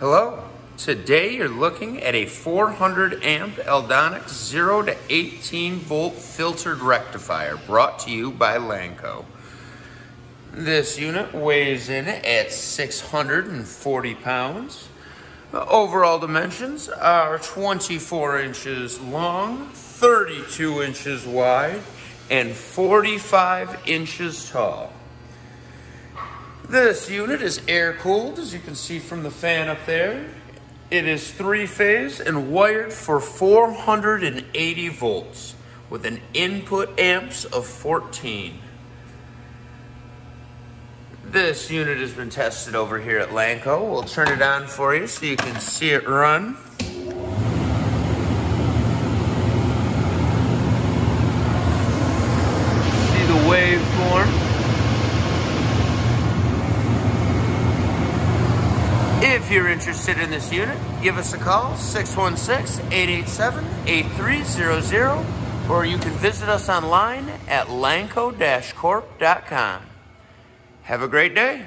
Hello. Today you're looking at a 400 amp Aldonex 0 to 18 volt filtered rectifier brought to you by Lanco. This unit weighs in at 640 pounds. Overall dimensions are 24 inches long, 32 inches wide, and 45 inches tall. This unit is air cooled, as you can see from the fan up there. It is three phase and wired for 480 volts with an input amps of 14. This unit has been tested over here at Lanco. We'll turn it on for you so you can see it run. See the waveform. If you're interested in this unit, give us a call 616 887 8300 or you can visit us online at lanco corp.com. Have a great day.